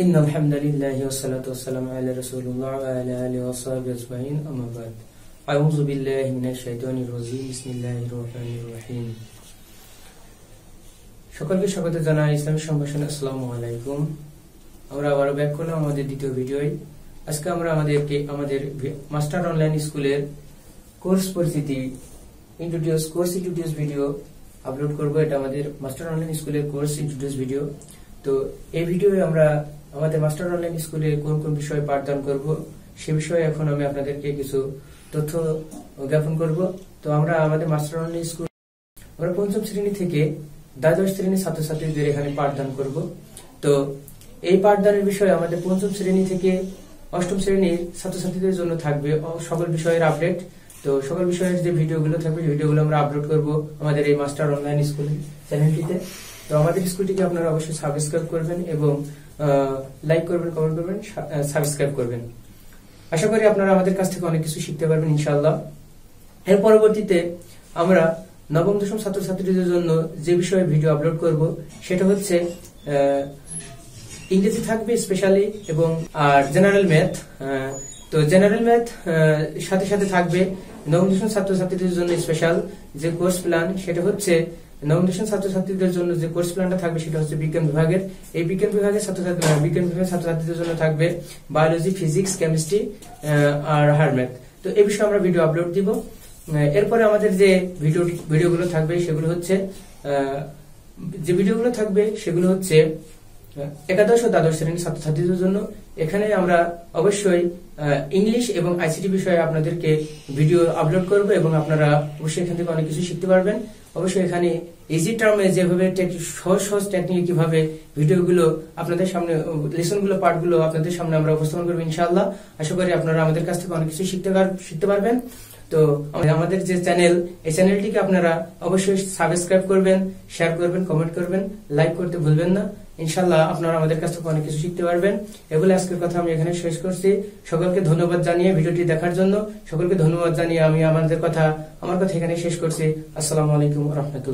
إن الحمد لله والصلاة والسلام على رسول الله وعلى آله وصحبه أجمعين أما بعد أعوذ بالله من الشيطان الرجيم بسم الله الرحمن الرحيم সকলকে স্বাগত জানাই ইসলামী সম্ভাষণ আসসালামু আলাইকুম আমরা আবারও ব্যাক করলাম আমাদের দ্বিতীয় ভিডিওয় আজকে আমরা আমাদেরকে আমাদের মাস্টার অনলাইন স্কুলের কোর্স পরিস্থিতি introduce course introduce video upload করব। এটা আমাদের মাস্টার অনলাইন স্কুলের কোর্স ইন্ট্রোডিউস ভিডিও তো এই ভিডিওয়ে আমরা আমাদের মাস্টার অনলাইন স্কুলে কোন কোন বিষয়ে পাঠদান করব, সে বিষয়ে এখন আমি আপনাদেরকে কিছু তথ্য জ্ঞাপন করব। তো আমরা আমাদের মাস্টার অনলাইন স্কুল আমরা পঞ্চম শ্রেণি থেকে দ্বাদশ শ্রেণির ছাত্রছাত্রীদের এখানে পাঠদান করব। তো এই পাঠদানের বিষয়ে আমাদের পঞ্চম শ্রেণি থেকে অষ্টম শ্রেণির ছাত্রছাত্রীদের জন্য থাকবে সকল বিষয়ের আপডেট তো সকল বিষয়ের যে ভিডিওগুলো থাকবে ভিডিওগুলো আমরা আপলোড করব আমাদের এই মাস্টার অনলাইন স্কুল চ্যানেলটিতে তো আমাদের স্কুলটিকে আপনারা অবশ্যই সাবস্ক্রাইব করবেন এবং লাইক করবেন কমেন্ট করবেন সাবস্ক্রাইব করবেন। আশা করি আপনারা আমাদের কাছ থেকে অনেক কিছু শিখতে পারবেন, ইনশাআল্লাহ। এর পরবর্তীতে আমরা নবম, দশম ছাত্রছাত্রীদের জন্য যে বিষয়ে ভিডিও আপলোড করব, সেটা হচ্ছে ইংরেজি থাকবে স্পেশালি এবং, আর জেনারেল ম্যাথ তো জেনারেল ম্যাথ সাথে সাথে থাকবে নবম দশম ছাত্রছাত্রীদের জন্য স্পেশাল যে কোর্স প্ল্যান সেটা হচ্ছে নবম দশম ছাত্রছাত্রীদের জন্য যে কোর্স প্ল্যানটা থাকবে, সেটা হচ্ছে বিজ্ঞান বিভাগের। এই বিজ্ঞান বিভাগের ছাত্রছাত্রী বিজ্ঞান বিভাগের ছাত্রছাত্রীদের জন্য থাকবে বায়োলজি ফিজিক্স কেমিস্ট্রি আর হার ম্যাথ তো এই বিষয়ে আমরা ভিডিও আপলোড দিব। এরপরে আমাদের যে ভিডিও ভিডিওগুলো থাকবে, সেগুলো হচ্ছে যে ভিডিওগুলো থাকবে, সেগুলো হচ্ছে একাদশ ও দ্বাদশ শ্রেণির ছাত্রছাত্রীদের জন্য এখানে আমরা অবশ্যই ইংলিশ এবং আইসিটি বিষয়ে আপনাদেরকে ভিডিও আপলোড করব এবং আপনারা অবশ্যই এখান থেকে অনেক কিছু শিখতে পারবেন। অবশ্যই এখানে ইজি টার্মে যেভাবে সহজ সহজ টেকনিক কীভাবে ভিডিওগুলো আপনাদের সামনে লেসনগুলো পার্টগুলো আপনাদের সামনে আমরা উপস্থাপন করব ইনশাআল্লাহ। আশা করি আপনারা আমাদের কাছ থেকে অনেক কিছু শিখতে শিখতে পারবেন। তো আমাদের যে চ্যানেল এই চ্যানেলটিকে আপনারা অবশ্যই সাবস্ক্রাইব করবেন শেয়ার করবেন কমেন্ট করবেন লাইক করতে ভুলবেন না। ইনশাল্লাহ আপনারা আমাদের কাছ থেকে অনেক কিছু শিখতে পারবেন। এগুলো আজকের কথা আমি এখানে শেষ করছি। সকলকে ধন্যবাদ জানিয়ে ভিডিওটি দেখার জন্য। সকলকে ধন্যবাদ জানিয়ে আমি আমাদের কথা, আমার কথা এখানে শেষ করছি। আসসালামু আলাইকুম রহমতুল্লাহ।